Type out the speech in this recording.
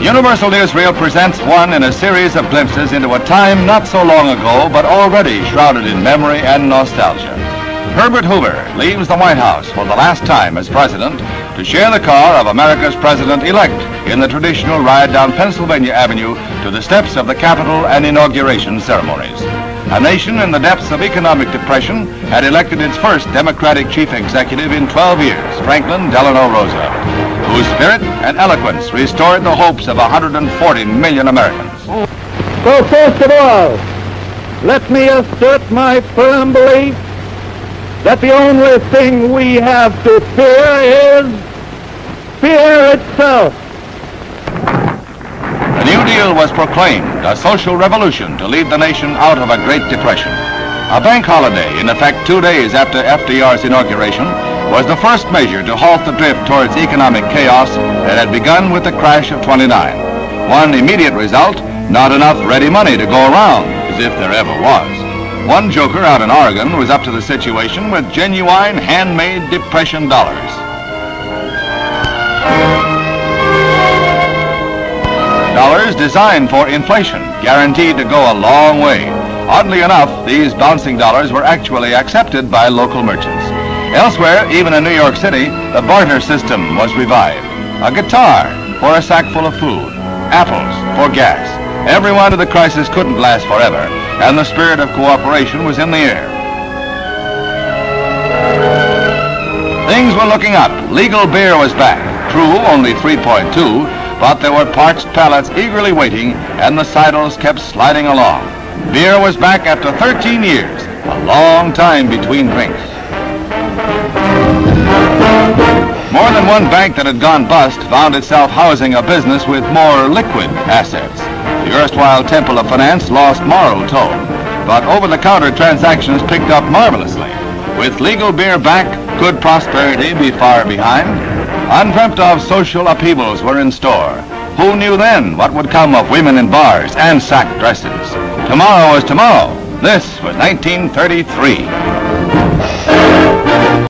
Universal Newsreel presents one in a series of glimpses into a time not so long ago, but already shrouded in memory and nostalgia. Herbert Hoover leaves the White House for the last time as president to share the car of America's president-elect in the traditional ride down Pennsylvania Avenue to the steps of the Capitol and inauguration ceremonies. A nation in the depths of economic depression had elected its first Democratic chief executive in 12 years, Franklin Delano Roosevelt, whose spirit and eloquence restored the hopes of 140 million Americans. So first of all, let me assert my firm belief that the only thing we have to fear is fear itself. Deal was proclaimed a social revolution to lead the nation out of a Great Depression. A bank holiday in effect two days after FDR's inauguration was the first measure to halt the drift towards economic chaos that had begun with the crash of 29. One immediate result, not enough ready money to go around, as if there ever was. One joker out in Oregon was up to the situation with genuine handmade depression dollars. Dollars designed for inflation, guaranteed to go a long way. Oddly enough, these bouncing dollars were actually accepted by local merchants. Elsewhere, even in New York City, the barter system was revived. A guitar for a sack full of food, apples for gas. Everyone of the crisis couldn't last forever, and the spirit of cooperation was in the air. Things were looking up. Legal beer was back. True, only 3.2, but there were parched palates eagerly waiting, and the sidles kept sliding along. Beer was back after 13 years, a long time between drinks. More than one bank that had gone bust found itself housing a business with more liquid assets. The erstwhile Temple of Finance lost moral tone, but over-the-counter transactions picked up marvelously. With legal beer back, could prosperity be far behind? Undreamt of social upheavals were in store. Who knew then what would come of women in bars and sack dresses? Tomorrow was tomorrow. This was 1933.